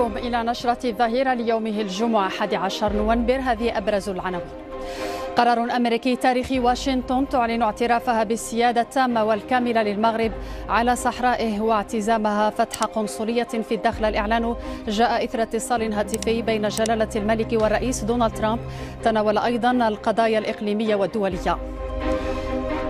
بكم إلى نشرة الظهيرة ليومه الجمعة 11 نوفمبر. هذه أبرز العناوين. قرار أمريكي تاريخي واشنطن تعلن اعترافها بالسيادة التامة والكاملة للمغرب على صحرائه واعتزامها فتح قنصلية في الداخل. الإعلان جاء إثر اتصال هاتفي بين جلالة الملك والرئيس دونالد ترامب. تناول أيضا القضايا الإقليمية والدولية.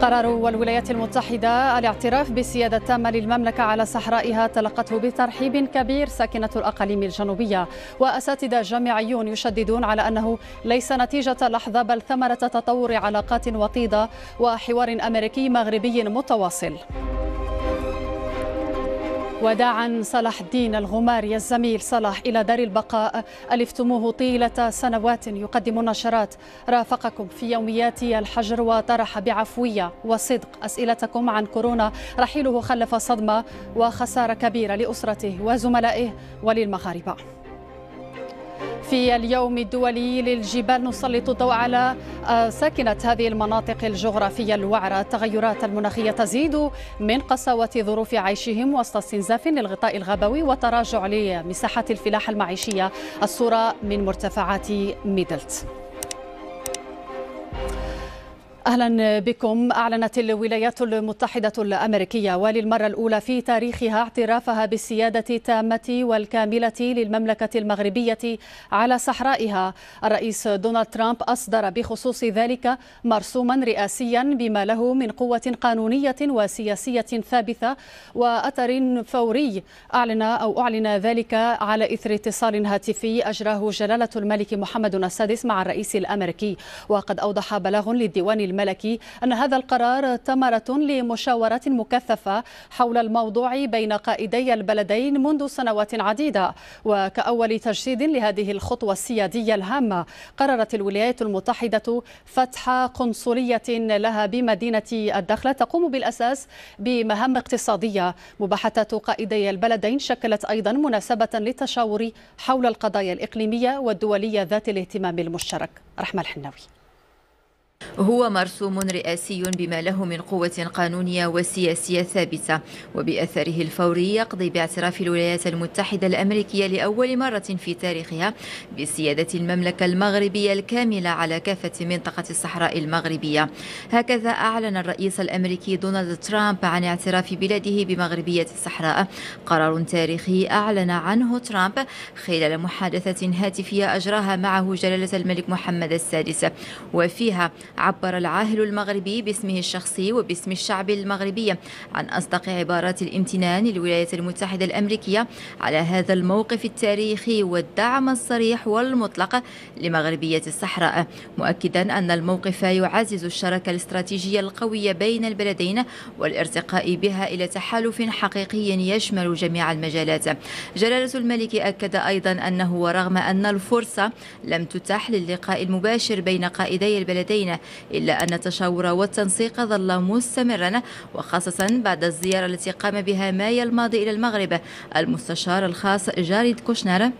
قرار والولايات المتحدة الاعتراف بالسيادة التامة للمملكة على صحرائها تلقته بترحيب كبير ساكنة الأقاليم الجنوبية. وأساتذة جامعيون يشددون على أنه ليس نتيجة لحظة بل ثمرة تطور علاقات وطيدة وحوار أمريكي مغربي متواصل. وداعا صلاح الدين الغماري الزميل صلاح إلى دار البقاء. ألفتموه طيلة سنوات يقدم نشرات. رافقكم في يوميات الحجر وطرح بعفوية وصدق أسئلتكم عن كورونا. رحيله خلف صدمة وخسارة كبيرة لأسرته وزملائه وللمغاربة. في اليوم الدولي للجبال نسلط الضوء على ساكنة هذه المناطق الجغرافية الوعرة. التغيرات المناخية تزيد من قساوة ظروف عيشهم وسط استنزاف للغطاء الغابوي وتراجع لمساحات الفلاحة المعيشية. الصورة من مرتفعات ميدلت. أهلا بكم. أعلنت الولايات المتحدة الأمريكية وللمرة الأولى في تاريخها اعترافها بالسيادة التامة والكاملة للمملكة المغربية على صحرائها. الرئيس دونالد ترامب أصدر بخصوص ذلك مرسوما رئاسيا بما له من قوة قانونية وسياسية ثابتة وأثر فوري. أعلن أو أعلن ذلك على إثر اتصال هاتفي أجراه جلالة الملك محمد السادس مع الرئيس الأمريكي. وقد أوضح بلاغ للديوان الملكي أن هذا القرار ثمرة لمشاورات مكثفة حول الموضوع بين قائدي البلدين منذ سنوات عديدة وكأول تجسيد لهذه الخطوة السيادية الهامة قررت الولايات المتحدة فتح قنصلية لها بمدينة الدخلة تقوم بالأساس بمهام اقتصادية. مباحثات قائدي البلدين شكلت أيضا مناسبة للتشاور حول القضايا الإقليمية والدولية ذات الاهتمام المشترك. رحمة الحناوي. هو مرسوم رئاسي بما له من قوة قانونية وسياسية ثابتة وبأثره الفوري يقضي باعتراف الولايات المتحدة الأمريكية لأول مرة في تاريخها بسيادة المملكة المغربية الكاملة على كافة منطقة الصحراء المغربية. هكذا أعلن الرئيس الأمريكي دونالد ترامب عن اعتراف بلاده بمغربية الصحراء. قرار تاريخي أعلن عنه ترامب خلال محادثة هاتفية أجراها معه جلالة الملك محمد السادس وفيها عبر العاهل المغربي باسمه الشخصي وباسم الشعب المغربي عن أصدق عبارات الامتنان للولايات المتحدة الأمريكية على هذا الموقف التاريخي والدعم الصريح والمطلق لمغربية الصحراء. مؤكدا أن الموقف يعزز الشراكة الاستراتيجية القوية بين البلدين والارتقاء بها إلى تحالف حقيقي يشمل جميع المجالات. جلالة الملك أكد أيضا أنه ورغم أن الفرصة لم تتح للقاء المباشر بين قائدي البلدين إلا أن التشاور والتنسيق ظل مستمرا وخاصة بعد الزيارة التي قام بها ماي الماضي إلى المغرب المستشار الخاص جاريد كوشنر.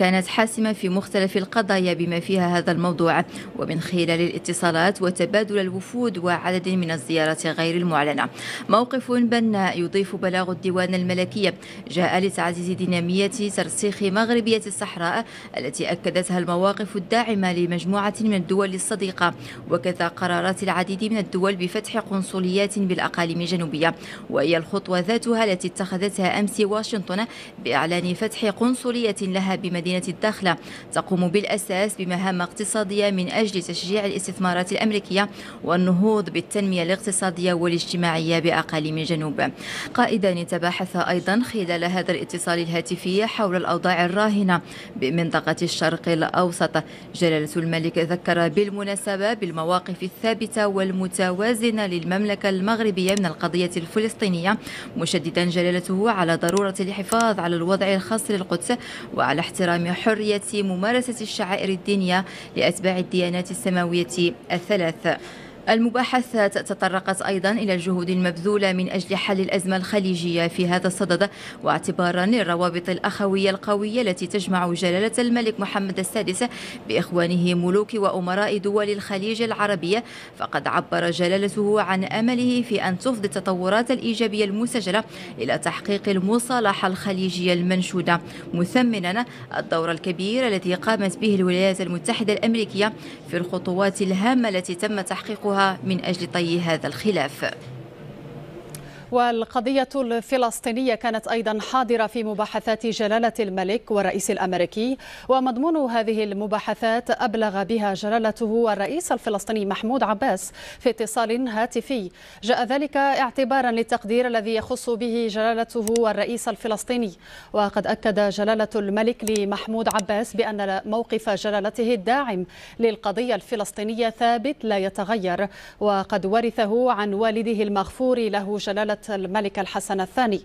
كانت حاسمة في مختلف القضايا بما فيها هذا الموضوع. ومن خلال الاتصالات وتبادل الوفود وعدد من الزيارات غير المعلنة. موقف بناء يضيف بلاغ الديوان الملكي جاء لتعزيز دينامية ترسيخ مغربية الصحراء التي أكدتها المواقف الداعمة لمجموعة من الدول الصديقة. وكذا قرارات العديد من الدول بفتح قنصليات بالأقاليم الجنوبية. وهي الخطوة ذاتها التي اتخذتها أمس واشنطن بإعلان فتح قنصلية لها بمدينة مدينة الداخلة تقوم بالأساس بمهام اقتصادية من أجل تشجيع الاستثمارات الأمريكية والنهوض بالتنمية الاقتصادية والاجتماعية بأقاليم الجنوب قائدان تباحثا أيضا خلال هذا الاتصال الهاتفي حول الأوضاع الراهنة بمنطقة الشرق الأوسط. جلالة الملك ذكر بالمناسبة بالمواقف الثابتة والمتوازنة للمملكة المغربية من القضية الفلسطينية مشددا جلالته على ضرورة الحفاظ على الوضع الخاص للقدس وعلى احترام احترام حرية ممارسة الشعائر الدينية لأتباع الديانات السماوية الثلاث. المباحثات تطرقت أيضا إلى الجهود المبذولة من أجل حل الأزمة الخليجية في هذا الصدد واعتبارا للروابط الأخوية القوية التي تجمع جلالة الملك محمد السادس بإخوانه ملوك وأمراء دول الخليج العربية. فقد عبر جلالته عن أمله في أن تفضي التطورات الإيجابية المسجلة إلى تحقيق المصالحة الخليجية المنشودة. مثمنا الدور الكبير الذي قامت به الولايات المتحدة الأمريكية في الخطوات الهامة التي تم تحقيقها من أجل طي هذا الخلاف. والقضية الفلسطينية كانت أيضا حاضرة في مباحثات جلالة الملك والرئيس الأمريكي ومضمون هذه المباحثات أبلغ بها جلالته الرئيس الفلسطيني محمود عباس في اتصال هاتفي. جاء ذلك اعتبارا للتقدير الذي يخص به جلالته الرئيس الفلسطيني. وقد أكد جلالة الملك لمحمود عباس بأن موقف جلالته الداعم للقضية الفلسطينية ثابت لا يتغير. وقد ورثه عن والده المغفور له جلالة الملك الحسن الثاني.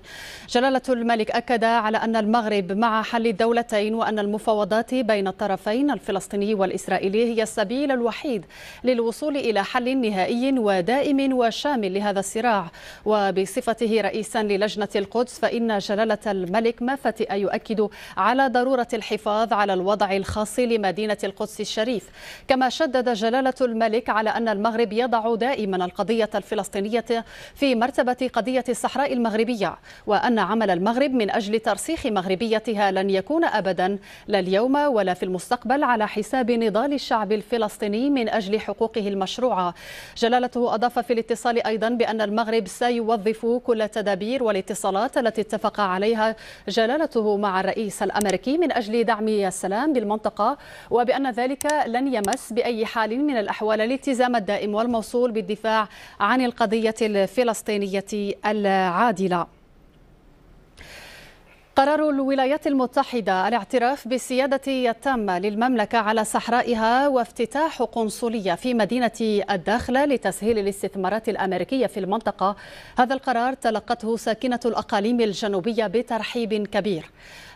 جلالة الملك أكد على أن المغرب مع حل الدولتين وأن المفاوضات بين الطرفين الفلسطيني والإسرائيلي هي السبيل الوحيد للوصول إلى حل نهائي ودائم وشامل لهذا الصراع. وبصفته رئيسا للجنة القدس فإن جلالة الملك ما فتئ يؤكد على ضرورة الحفاظ على الوضع الخاص لمدينة القدس الشريف. كما شدد جلالة الملك على أن المغرب يضع دائما القضية الفلسطينية في مرتبة قضية قضية الصحراء المغربية وأن عمل المغرب من أجل ترسيخ مغربيتها لن يكون أبدا لا اليوم ولا في المستقبل على حساب نضال الشعب الفلسطيني من أجل حقوقه المشروعة. جلالته أضاف في الاتصال أيضا بأن المغرب سيوظف كل التدابير والاتصالات التي اتفق عليها جلالته مع الرئيس الأمريكي من أجل دعم السلام بالمنطقة وبأن ذلك لن يمس بأي حال من الأحوال الالتزام الدائم والموصول بالدفاع عن القضية الفلسطينية العادلة. قرار الولايات المتحدة الاعتراف بالسيادة التامة للمملكة على صحرائها وافتتاح قنصلية في مدينة الداخلة لتسهيل الاستثمارات الأمريكية في المنطقة. هذا القرار تلقته ساكنة الأقاليم الجنوبية بترحيب كبير.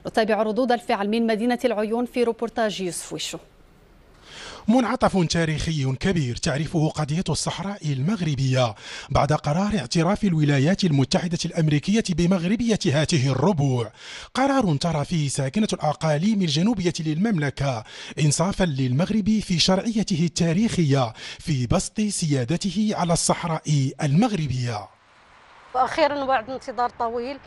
نتابع ردود الفعل من مدينة العيون في روبورتاج يوسف وشو منعطف تاريخي كبير تعرفه قضية الصحراء المغربية بعد قرار اعتراف الولايات المتحدة الأمريكية بمغربية هاته الربوع. قرار ترى فيه ساكنة الأقاليم الجنوبية للمملكة إنصافا للمغرب في شرعيته التاريخية في بسط سيادته على الصحراء المغربية. وأخيرا بعد انتظار طويل.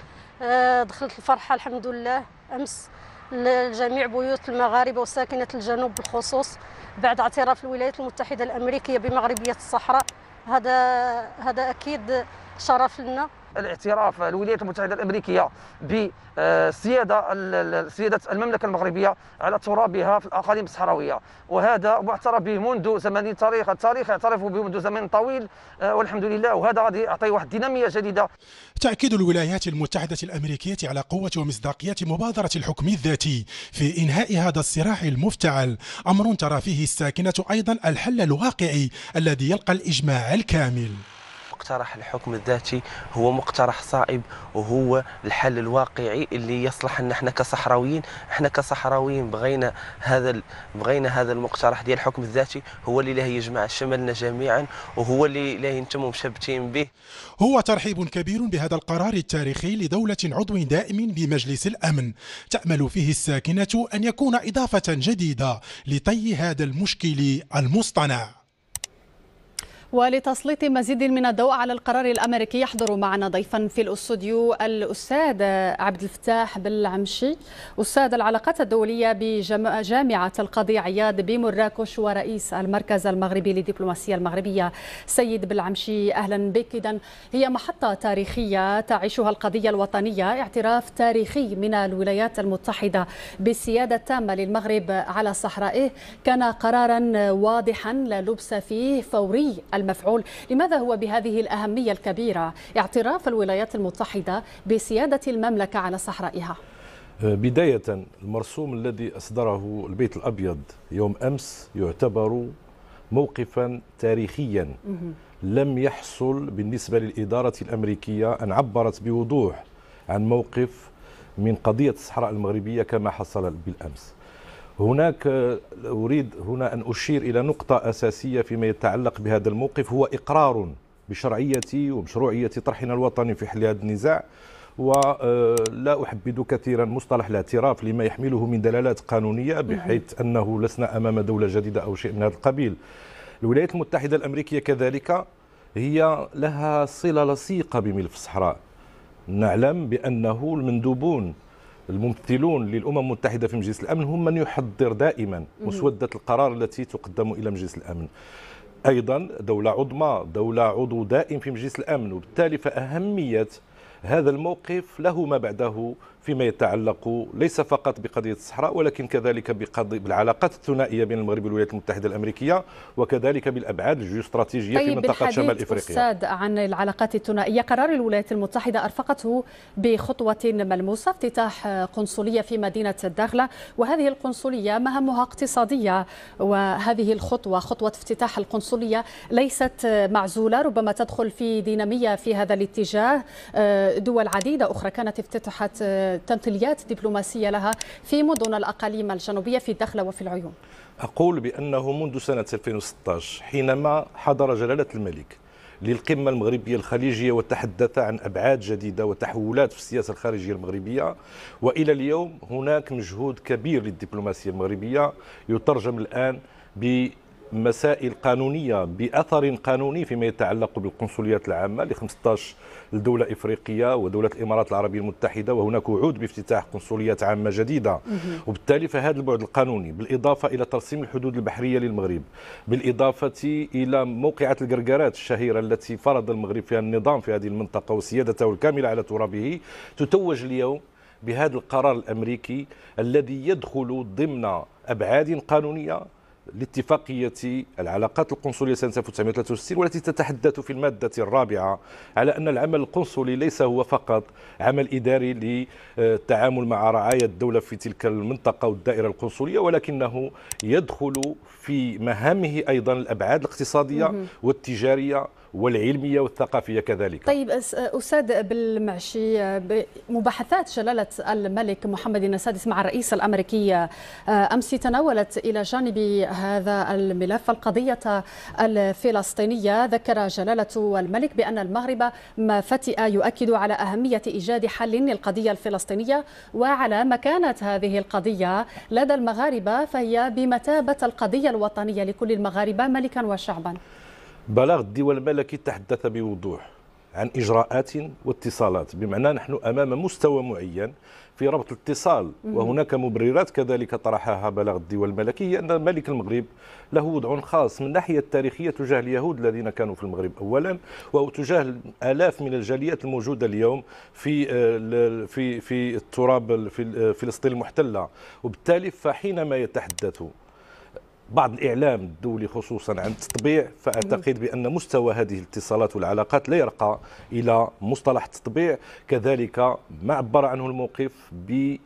آه، دخلت الفرحة الحمد لله. أمس لجميع بيوت المغاربة وساكنة الجنوب بالخصوص بعد اعتراف الولايات المتحدة الأمريكية بمغربية الصحراء. هذا هذا أكيد شرف لنا. الاعتراف الولايات المتحدة الأمريكية بسيادة سيادة المملكة المغربية على ترابها في الأقاليم الصحراوية. وهذا معترف به منذ زمن تاريخ التاريخ يعترف به منذ زمن طويل آه، والحمد لله. وهذا غادي يعطي واحد دينامية جديدة. تأكيد الولايات المتحدة الأمريكية على قوة ومصداقية مبادرة الحكم الذاتي في إنهاء هذا الصراع المفتعل. أمر ترى فيه الساكنة أيضا الحل الواقعي الذي يلقى الإجماع الكامل. مقترح الحكم الذاتي هو مقترح صائب وهو الحل الواقعي اللي يصلح أن إحنا كصحراويين إحنا كصحراويين بغينا هذا بغينا هذا المقترح ديال الحكم الذاتي هو اللي له يجمع شملنا جميعا وهو اللي له أنتم مشبتين به. هو ترحيب كبير بهذا القرار التاريخي لدولة عضو دائم بمجلس الأمن تأمل فيه الساكنة أن يكون إضافة جديدة لطي هذا المشكل المصطنع. ولتسليط مزيد من الضوء على القرار الأمريكي يحضر معنا ضيفا في الأستوديو الأستاذ عبد الفتاح بالعمشي أستاذ العلاقات الدولية بجامعه القاضي عياد بمراكش ورئيس المركز المغربي للدبلوماسية المغربية. سيد بالعمشي أهلا بك. اذا هي محطة تاريخية تعيشها القضية الوطنية اعتراف تاريخي من الولايات المتحدة بالسياده التامه للمغرب على صحرائه. كان قرارا واضحا لا لبس فيه فوري المفعول. لماذا هو بهذه الأهمية الكبيرة؟ اعتراف الولايات المتحدة بسيادة المملكة على صحرائها. بداية المرسوم الذي أصدره البيت الأبيض يوم أمس يعتبر موقفا تاريخيا لم يحصل بالنسبة للإدارة الأمريكية أن عبرت بوضوح عن موقف من قضية الصحراء المغربية كما حصل بالأمس. هناك أريد هنا أن أشير إلى نقطة أساسية فيما يتعلق بهذا الموقف هو إقرار بشرعية ومشروعية طرحنا الوطني في حل هذا النزاع. ولا أحبذ كثيرا مصطلح الاعتراف لما يحمله من دلالات قانونية بحيث أنه لسنا أمام دولة جديدة أو شيء من هذا القبيل. الولايات المتحدة الأمريكية كذلك هي لها صلة لصيقة بملف الصحراء. نعلم بأنه المندوبون الممثلون للأمم المتحدة في مجلس الأمن هم من يحضر دائما مسودة القرار التي تقدم إلى مجلس الأمن. أيضا دولة عظمى دولة عضو دائم في مجلس الأمن وبالتالي فأهمية هذا الموقف له ما بعده فيما يتعلق ليس فقط بقضية الصحراء ولكن كذلك بقضية بالعلاقات الثنائية بين المغرب والولايات المتحدة الأمريكية وكذلك بالأبعاد الجيوستراتيجية طيب في منطقة شمال إفريقيا. أستاذ عن العلاقات الثنائية قرار الولايات المتحدة أرفقته بخطوة ملموسة افتتاح قنصلية في مدينة الداخلة وهذه القنصلية مهمها اقتصادية وهذه الخطوة خطوة افتتاح القنصلية ليست معزولة ربما تدخل في دينامية في هذا الاتجاه. دول عديدة أخرى كانت افتتحت تمثيليات دبلوماسية لها في مدن الأقاليم الجنوبية في الدخلة وفي العيون. أقول بأنه منذ سنة 2016 حينما حضر جلالة الملك للقمة المغربية الخليجية وتحدث عن أبعاد جديدة وتحولات في السياسة الخارجية المغربية وإلى اليوم هناك مجهود كبير للدبلوماسية المغربية يترجم الآن مسائل قانونية بأثر قانوني فيما يتعلق بالقنصليات العامة ل 15 الدولة إفريقية ودولة الإمارات العربية المتحدة وهناك وعود بافتتاح قنصليات عامة جديدة. وبالتالي فهذا البعد القانوني بالإضافة إلى ترسيم الحدود البحرية للمغرب بالإضافة إلى موقعة القرقرات الشهيرة التي فرض المغرب فيها النظام في هذه المنطقة وسيادته الكاملة على ترابه تتوج اليوم بهذا القرار الأمريكي الذي يدخل ضمن أبعاد قانونية لاتفاقية العلاقات القنصلية سنة 1963 والتي تتحدث في المادة الرابعة على أن العمل القنصلي ليس هو فقط عمل إداري للتعامل مع رعايا الدولة في تلك المنطقة والدائرة القنصلية ولكنه يدخل في مهامه أيضا الأبعاد الاقتصادية والتجارية والعلمية والثقافية كذلك. طيب أستاذ بالمعشي مباحثات جلالة الملك محمد السادس مع الرئيس الأمريكي آه، أمس تناولت إلى جانب هذا الملف القضية الفلسطينية. ذكر جلالة الملك بأن المغرب ما فتئ يؤكد على أهمية إيجاد حل للقضية الفلسطينية وعلى مكانة هذه القضية لدى المغاربة فهي بمثابة القضية الوطنية لكل المغاربة ملكا وشعبا. بلاغ الدول الملكي تحدث بوضوح عن إجراءات واتصالات بمعنى نحن أمام مستوى معين في ربط الاتصال وهناك مبررات كذلك طرحها بلاغ الدول الملكي هي أن ملك المغرب له وضع خاص من الناحية التاريخية تجاه اليهود الذين كانوا في المغرب أولا وتجاه آلاف من الجاليات الموجودة اليوم في آه، في في التراب في فلسطين المحتلة. وبالتالي فحينما يتحدث بعض الإعلام الدولي خصوصا عن التطبيع فأعتقد بأن مستوى هذه الاتصالات والعلاقات لا يرقى إلى مصطلح التطبيع. كذلك ما عبر عنه الموقف ب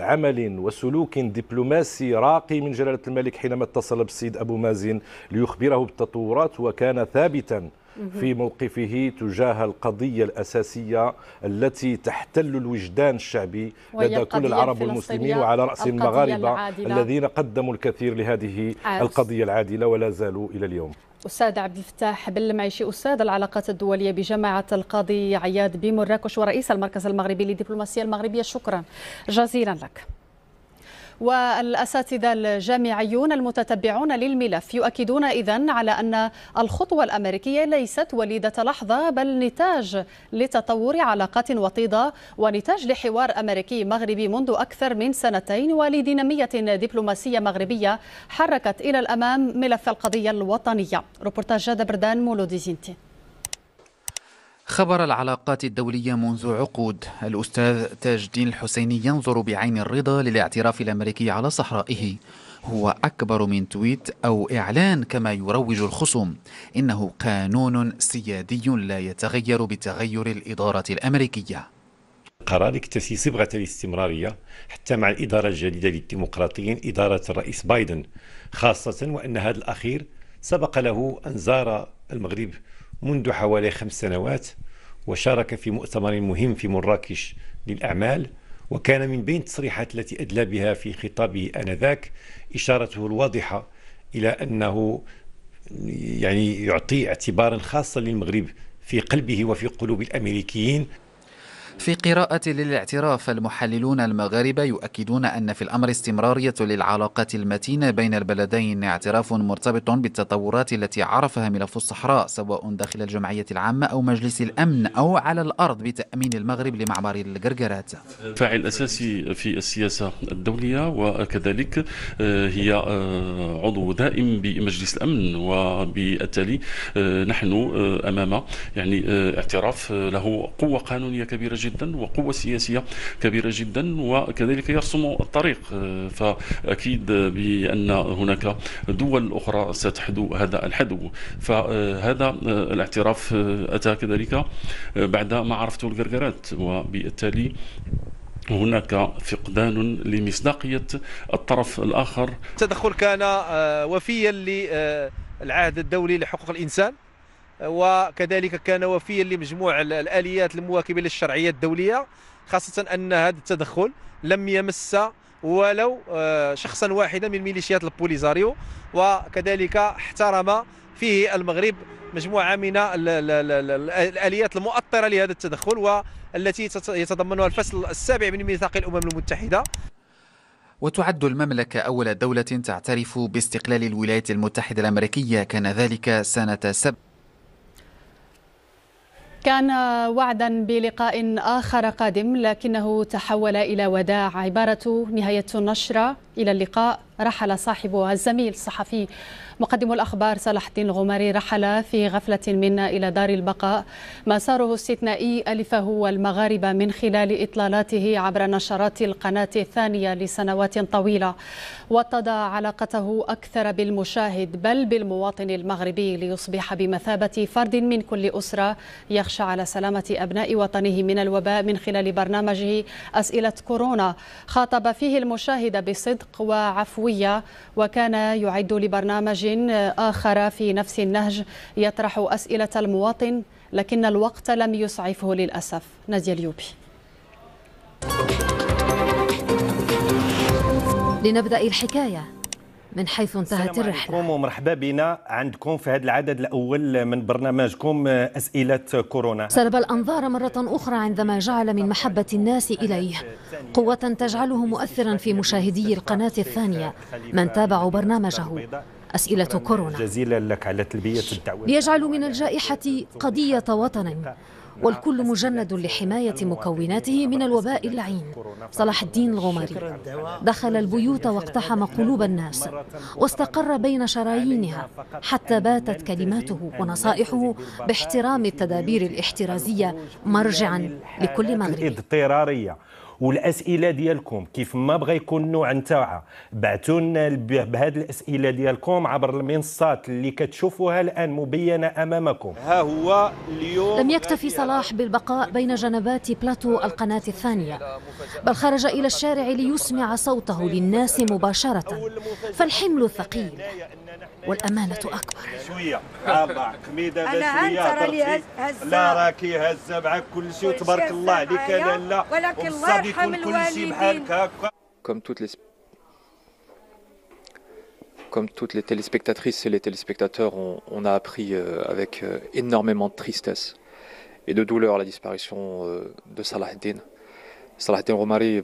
عمل وسلوك دبلوماسي راقي من جلالة الملك حينما اتصل بالسيد أبو مازن ليخبره بالتطورات وكان ثابتا في موقفه تجاه القضية الأساسية التي تحتل الوجدان الشعبي لدى كل العرب والمسلمين وعلى رأسهم المغاربة الذين قدموا الكثير لهذه القضية العادلة ولا زالوا إلى اليوم. أستاذ عبد الفتاح بالمعيشي أستاذ العلاقات الدولية بجامعة القاضي عياد بمراكش ورئيس المركز المغربي للدبلوماسية المغربية شكرا. جزيلا لك. والأساتذة الجامعيون المتتبعون للملف يؤكدون إذن على أن الخطوة الأمريكية ليست وليدة لحظة بل نتاج لتطور علاقات وطيدة ونتاج لحوار أمريكي مغربي منذ أكثر من سنتين ولدينامية دبلوماسية مغربية حركت إلى الأمام ملف القضية الوطنية. روبورتاج جاد بردان مولودي زينتي. خبر العلاقات الدولية منذ عقود. الأستاذ تاج الدين الحسيني ينظر بعين الرضا للاعتراف الأمريكي على صحرائه. هو أكبر من تويت أو إعلان كما يروج الخصوم. إنه قانون سيادي لا يتغير بتغير الإدارة الأمريكية. قرار يكتسي صبغة الاستمرارية حتى مع الإدارة الجديدة للديمقراطيين إدارة الرئيس بايدن خاصة وأن هذا الأخير سبق له أن زار المغرب منذ حوالي خمس سنوات وشارك في مؤتمر مهم في مراكش للأعمال وكان من بين التصريحات التي أدلى بها في خطابه آنذاك إشارته الواضحة إلى أنه يعني يعطي اعتبارا خاصا للمغرب في قلبه وفي قلوب الأمريكيين في قراءة للاعتراف المحللون المغاربة يؤكدون أن في الأمر استمرارية للعلاقات المتينة بين البلدين اعتراف مرتبط بالتطورات التي عرفها ملف الصحراء سواء داخل الجمعية العامة أو مجلس الأمن أو على الأرض بتأمين المغرب لمعبر القرقرات. فاعل أساسي في السياسة الدولية وكذلك آه، هي آه، عضو دائم بمجلس الأمن وبالتالي آه، نحن أمام يعني اعتراف له قوة قانونية كبيرة جدا. جدا وقوة سياسية كبيرة جدا وكذلك يرسم الطريق. فأكيد بأن هناك دول أخرى ستحدو هذا الحدو. فهذا الاعتراف أتى كذلك بعد ما عرفته القرقرات. وبالتالي هناك فقدان لمصداقية الطرف الآخر. التدخل كان آه، وفيا للعهد الدولي لحقوق الإنسان. وكذلك كان وفيا لمجموع الآليات المواكبة للشرعية الدولية خاصة أن هذا التدخل لم يمس ولو آه، شخصا واحدا من ميليشيات البوليزاريو وكذلك احترم فيه المغرب مجموعة من الآليات المؤطرة لهذا التدخل والتي يتضمنها الفصل السابع من ميثاق الأمم المتحدة. وتعد المملكة أول دولة تعترف باستقلال الولايات المتحدة الأمريكية كان ذلك سنة سب كان وعدا بلقاء آخر قادم لكنه تحول إلى وداع. عبارة نهاية النشرة. إلى اللقاء. رحل صاحبها الزميل الصحفي مقدم الأخبار صلاح الدين الغماري رحل في غفلة منا إلى دار البقاء. مساره استثنائي ألفه والمغاربة من خلال إطلالاته عبر نشرات القناة الثانية لسنوات طويلة. واتضى علاقته أكثر بالمشاهد بل بالمواطن المغربي ليصبح بمثابة فرد من كل أسرة. يخشى على سلامة أبناء وطنه من الوباء من خلال برنامجه أسئلة كورونا. خاطب فيه المشاهد بصدق وعفوية وكان يعد لبرنامج آخر في نفس النهج يطرح أسئلة المواطن لكن الوقت لم يسعفه للأسف. نادية اليوبي. لنبدأ الحكاية. من حيث انتهت الرحلة. ومرحبا بنا عندكم في هذا العدد الأول من برنامجكم أسئلة كورونا. سلب الأنظار مرة أخرى عندما جعل من محبة الناس إليه. قوة تجعله مؤثرا في مشاهدي القناة الثانية. من تابعوا برنامجه. أسئلة كورونا. جزيلا لك على تلبية الدعوة ليجعل من الجائحة قضية وطن والكل مجند لحماية مكوناته من الوباء اللعين. صلاح الدين الغماري دخل البيوت واقتحم قلوب الناس. واستقر بين شرايينها. حتى باتت كلماته ونصائحه باحترام التدابير الاحترازية مرجعا لكل اضطرارية والأسئلة ديالكم كيف ما بغى يكون النوع نتاعها. بعثوا لنا بهذه الأسئلة ديالكم عبر المنصات اللي كتشوفوها الآن مبينة أمامكم. ها هو اليوم لم يكتفي صلاح بالبقاء بين جنبات بلاتو القناة الثانية بل خرج إلى الشارع ليسمع صوته للناس مباشرة. فالحمل ثقيل والأمانة أكبر شوية حميدة شوية ترى لا راكي هزة معك كل شيء وتبارك الله عليك أنا لا ولكن الله يرحم الوالدين Comme toutes les comme toutes les téléspectatrices et les téléspectateurs, on, on a appris euh, avec euh, énormément de tristesse et de douleur la disparition euh, de Salah Eddin. Salah Eddin Romari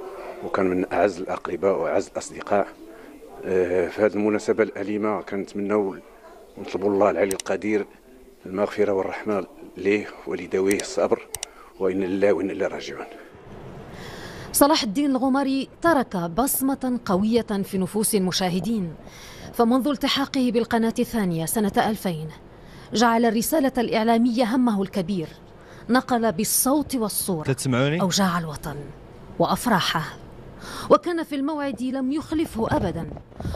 وكان من أعز الأقرباء وأعز الأصدقاء. آه، في هذه المناسبة الأليمة كنتمناو ونطلبوا الله العلي القدير المغفرة والرحمة ليه ولذويه الصبر وإن لله وإن إليه راجعون. صلاح الدين الغمري ترك بصمة قوية في نفوس المشاهدين فمنذ التحاقه بالقناة الثانية سنة 2000 جعل الرسالة الإعلامية همه الكبير. نقل بالصوت والصورة. أوجاع الوطن وأفراحه. وكان في الموعد لم يخلفه أبدا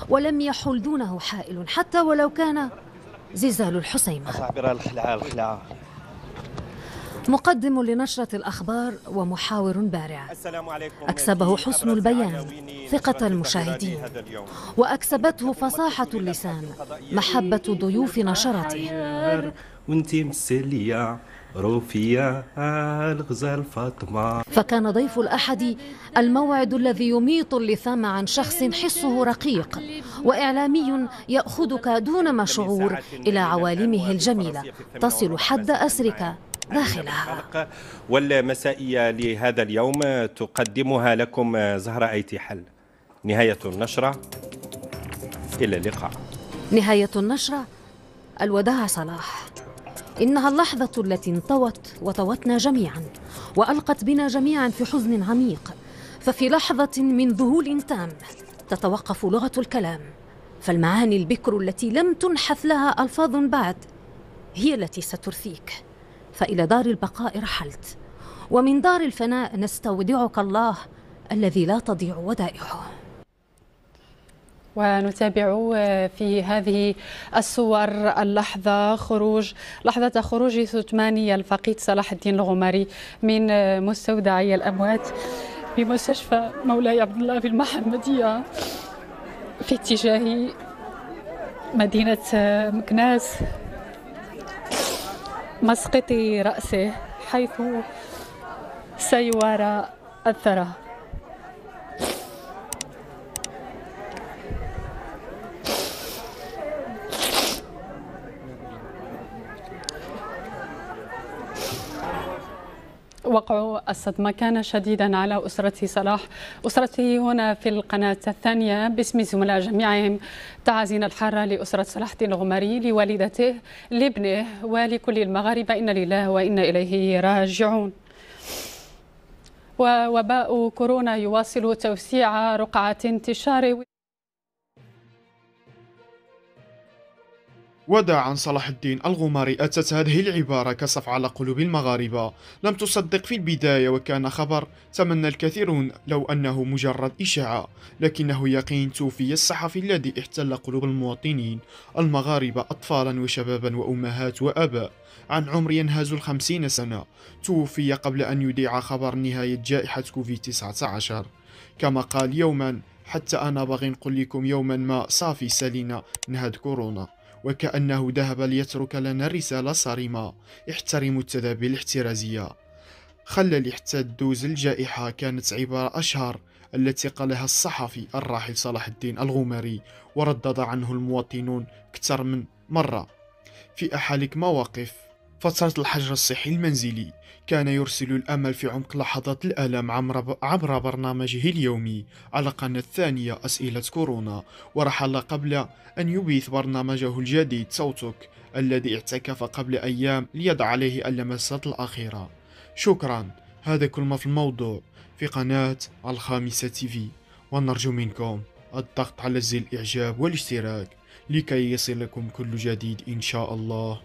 ولم يحل دونه حائل حتى ولو كان زلزال الحسيمة. الخلعة الخلعة مقدم لنشرة الأخبار ومحاور بارع. السلام عليكم. أكسبه حسن البيان ثقة المشاهدين. وأكسبته فصاحة اللسان محبة ضيوف نشرته. وانتي مسلية. روفيا الغزال فاطمة. فكان ضيف الأحد الموعد الذي يميط اللثام عن شخص حسه رقيق وإعلامي يأخذك دون ما شعور إلى عوالمه الجميلة. تصل حد أسرك داخلها. والمسائية لهذا اليوم تقدمها لكم زهرة أيتي حل. نهاية النشرة إلى اللقاء. نهاية النشرة الوداع صلاح. إنها اللحظة التي انطوت وطوتنا جميعا وألقت بنا جميعا في حزن عميق. ففي لحظة من ذهول تام تتوقف لغة الكلام. فالمعاني البكر التي لم تنحث لها ألفاظ بعد هي التي سترثيك. فإلى دار البقاء رحلت. ومن دار الفناء نستودعك الله الذي لا تضيع ودائعه. ونتابع في هذه الصور اللحظة خروج لحظة خروج ستماني الفقيد صلاح الدين الغماري من مستودعي الأموات بمستشفى مولاي عبد الله في المحمدية في اتجاه مدينة مكناس مسقط رأسه حيث سيوارى الثرى. وقع الصدمة كان شديدا على أسرة صلاح. أسرته هنا في القناة الثانية. باسم زملاء جميعهم تعازينا الحارة لأسرة صلاح الدين الغماري لوالدته لابنه ولكل المغاربة. إن لله وإنا إليه راجعون. ووباء كورونا يواصل توسيع رقعة انتشار وداعا صلاح الدين الغماري أتت هذه العبارة كسف على قلوب المغاربة. لم تصدق في البداية وكان خبر تمنى الكثيرون لو أنه مجرد إشاعة لكنه يقين توفي الصحفي الذي احتل قلوب المواطنين المغاربة أطفالا وشبابا وأمهات وأباء. عن عمر ينهز الخمسين سنة توفي قبل أن يذيع خبر نهاية جائحة كوفيد 19 كما قال يوما حتى أنا باغي نقول لكم يوما ما صافي سالينا نهاد كورونا. وكأنه ذهب ليترك لنا رسالة صارمة. احترموا التدابير الاحترازية. خلى حتى تدوز الجائحة كانت عبارة أشهر التي قالها الصحفي الراحل صلاح الدين الغماري وردد عنه المواطنون أكثر من مرة. في أحالك مواقف فترة الحجر الصحي المنزلي كان يرسل الأمل في عمق لحظات الألم عبر برنامجه اليومي. على قناة ثانية أسئلة كورونا. ورحل قبل أن يبيث برنامجه الجديد صوتك الذي اعتكف قبل أيام ليضع عليه اللمسات الأخيرة. شكرا. هذا كل ما في الموضوع في قناة الخامسة تيفي ونرجو منكم الضغط على زر الإعجاب والاشتراك لكي يصلكم كل جديد إن شاء الله.